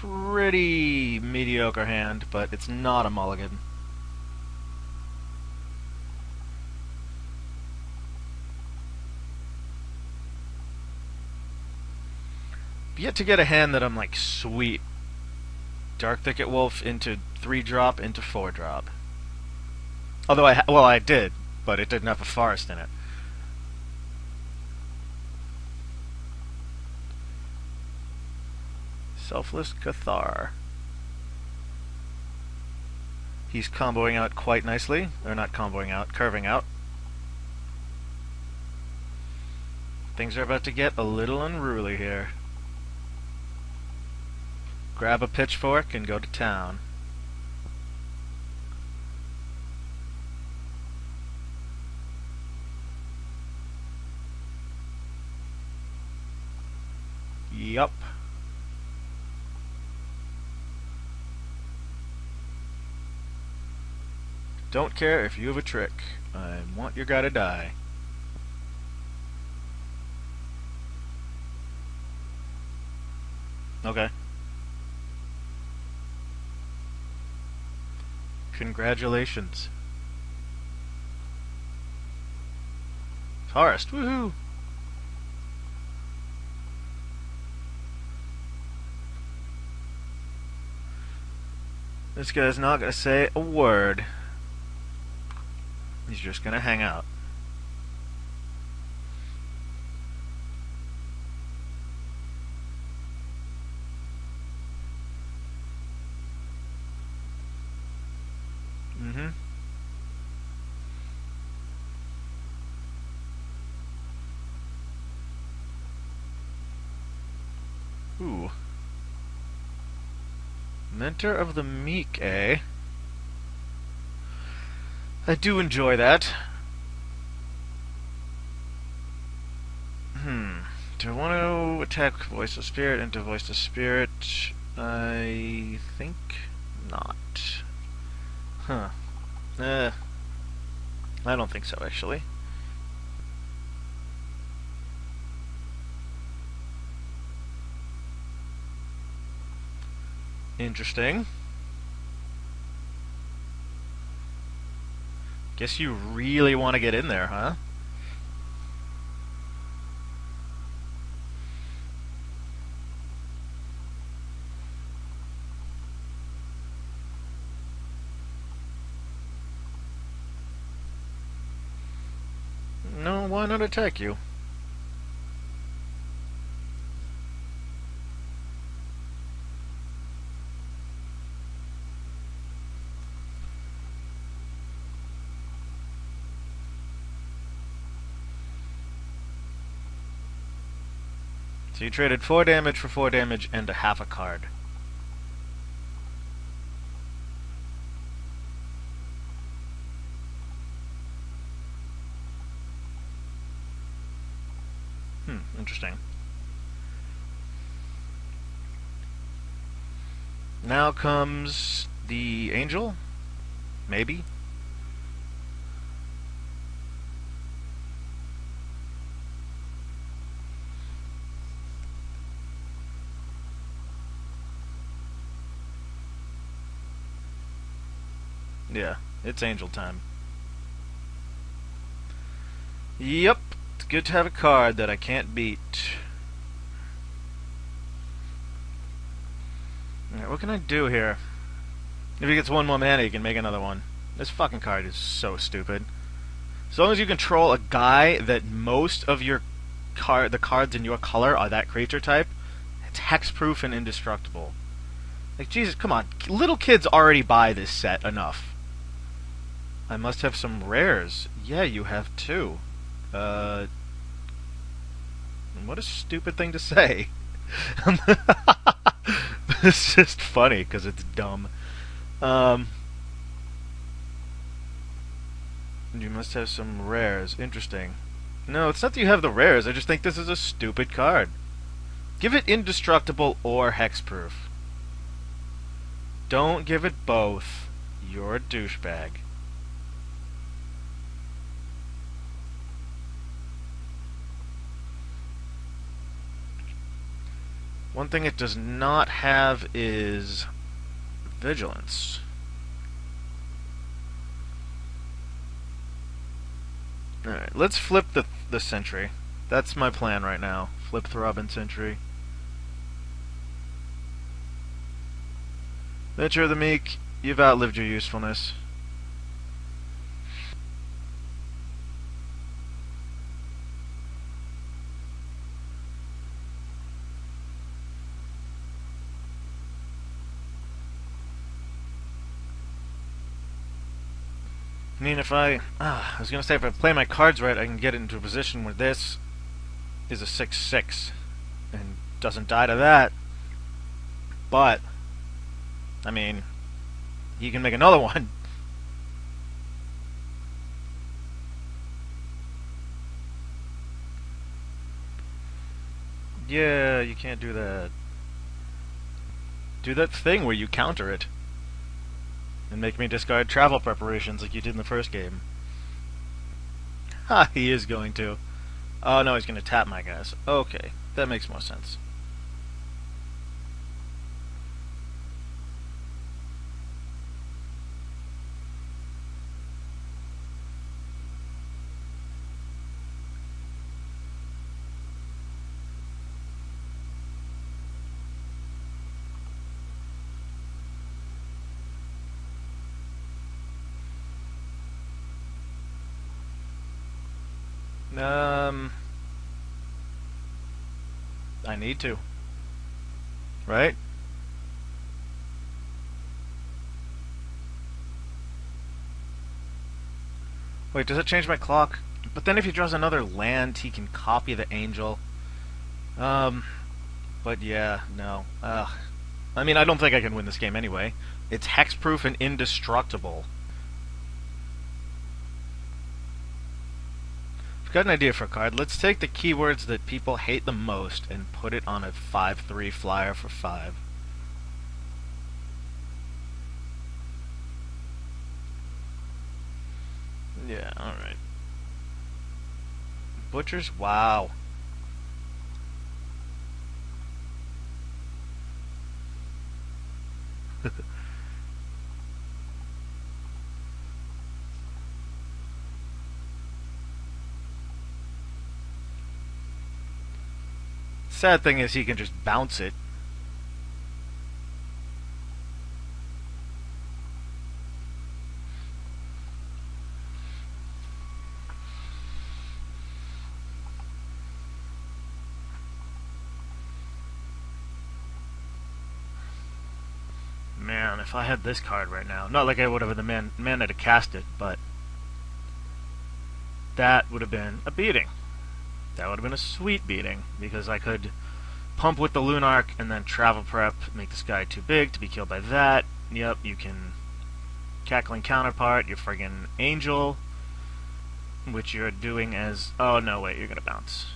pretty mediocre hand, but it's not a mulligan. Yet to get a hand that I'm like, sweet. Darkthicket Wolf into 3 drop into 4 drop. Although I, well, I did, but it didn't have a forest in it. Selfless Cathar. He's comboing out quite nicely. Or not comboing out, curving out. Things are about to get a little unruly here. Grab a pitchfork and go to town. Yup. Don't care if you have a trick. I want your guy to die. Okay. Congratulations. Forest, woohoo! This guy's not gonna say a word. He's just gonna hang out. Mm-hmm. Ooh. Mentor of the Meek, eh? I do enjoy that. Hmm. Do I want to attack Voiceless Spirit into Voiceless Spirit? I think not. Huh. Uh, I don't think so, actually. Interesting. Guess you really want to get in there, huh? No, why not attack you? You traded 4 damage for 4 damage and a half a card. Hmm, interesting. Now comes the angel? Maybe? Yeah, it's angel time. Yep, it's good to have a card that I can't beat. Alright, what can I do here? If he gets one more mana, he can make another one. This fucking card is so stupid. As long as you control a guy that most of your card, the cards in your color are that creature type, it's hexproof and indestructible. Like, Jesus, come on. Little kids already buy this set enough. I must have some rares. Yeah, you have two. Uh, what a stupid thing to say. it's just funny because it's dumb. Um, you must have some rares. Interesting. No, it's not that you have the rares. I just think this is a stupid card. Give it indestructible or hexproof. Don't give it both. You're a douchebag. One thing it does not have is vigilance. Alright, let's flip the the sentry. That's my plan right now. Flip Thraben Sentry. Nature of the Meek, you've outlived your usefulness. I mean, if I... Ah, I was going to say, if I play my cards right, I can get into a position where this is a 6-6 and doesn't die to that. But, I mean, he can make another one. Yeah, you can't do that. Do that thing where you counter it and make me discard travel preparations like you did in the first game. Ha, he is going to. Oh no, he's going to tap my guys. Okay, that makes more sense. Um, I need to. Right? Wait, does it change my clock? But then if he draws another land, he can copy the angel. Um, but yeah, no. Ugh. I mean, I don't think I can win this game anyway. It's hexproof and indestructible. I've got an idea for a card. Let's take the keywords that people hate the most and put it on a 5-3 flyer for 5. Yeah, alright. Butchers? Wow. Sad thing is he can just bounce it. Man, if I had this card right now, not like I would have the man man to cast it, but that would have been a beating. That would have been a sweet beating, because I could pump with the Lunarch and then travel prep, make this guy too big to be killed by that. Yep, you can Cackling Counterpart, your friggin' Angel, which you're doing as... Oh, no, wait, you're gonna bounce.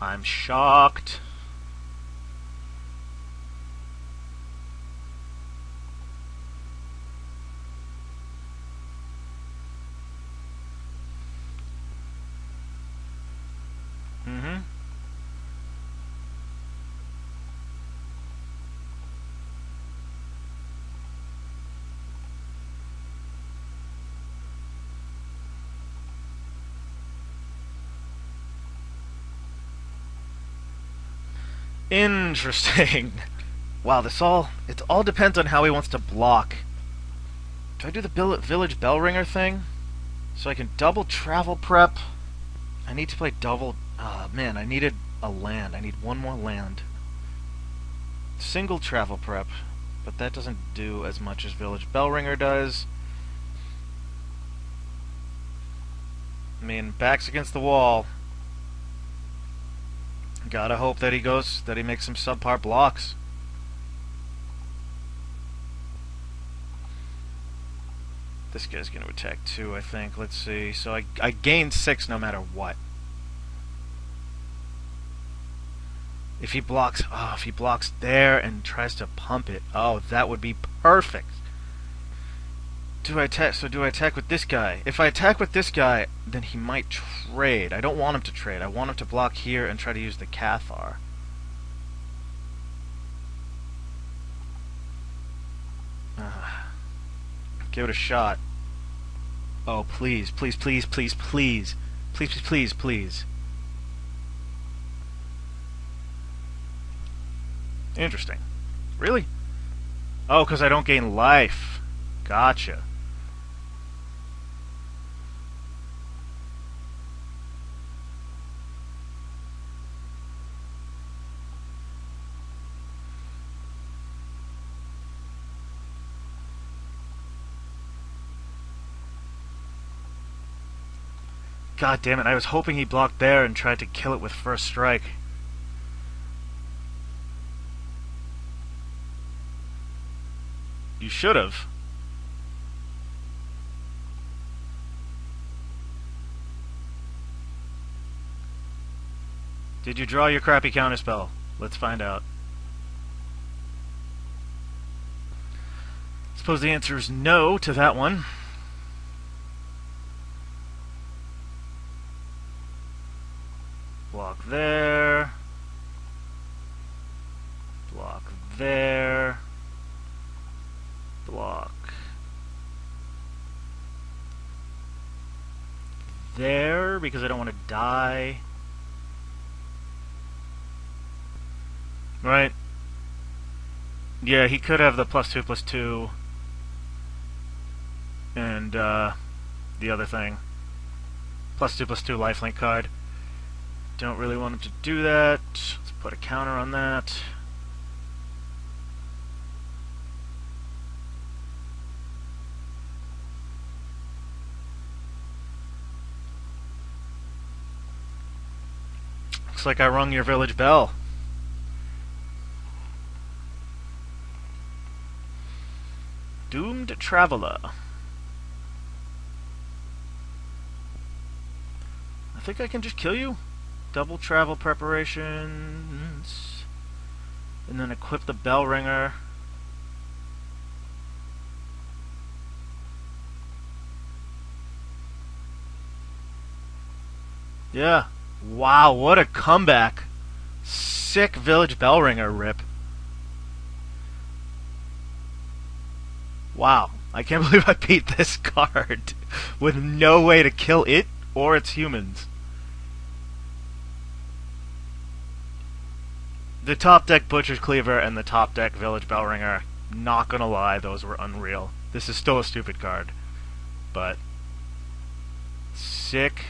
I'm shocked. Interesting. wow, this all it all depends on how he wants to block. Do I do the village bell ringer thing? So I can double travel prep. I need to play double. Oh man, I needed a land. I need one more land. Single travel prep, but that doesn't do as much as village bell ringer does. I mean, backs against the wall. Gotta hope that he goes, that he makes some subpar blocks. This guy's going to attack two, I think. Let's see. So I, I gain six no matter what. If he blocks, oh, if he blocks there and tries to pump it, oh, that would be perfect. Do I attack? So do I attack with this guy? If I attack with this guy, then he might trade. I don't want him to trade. I want him to block here and try to use the Cathar. Uh, give it a shot. Oh, please, please, please, please, please. Please, please, please, please. Interesting. Really? Oh, because I don't gain life. Gotcha. God damn it, I was hoping he blocked there and tried to kill it with first strike. You should have. Did you draw your crappy counterspell? Let's find out. Suppose the answer is no to that one. Block there. Block there. Block. There, because I don't want to die. Right. Yeah, he could have the plus two, plus two. And, uh, the other thing. Plus two, plus two lifelink card. Don't really want him to do that. Let's put a counter on that. Looks like I rung your village bell. Doomed Traveler. I think I can just kill you double travel preparations, and then equip the bell ringer. Yeah. Wow, what a comeback. Sick Village Bell Ringer rip. Wow. I can't believe I beat this card with no way to kill it or its humans. The top deck Butcher's Cleaver and the top deck Village Bellringer, not gonna lie, those were unreal. This is still a stupid card. But sick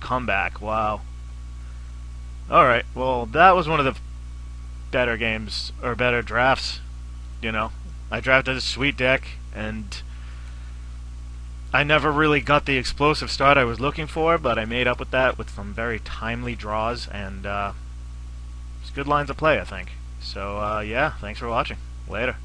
comeback, wow. Alright, well that was one of the better games or better drafts, you know. I drafted a sweet deck and I never really got the explosive start I was looking for, but I made up with that with some very timely draws and uh it's good lines of play, I think. So, uh, yeah, thanks for watching. Later.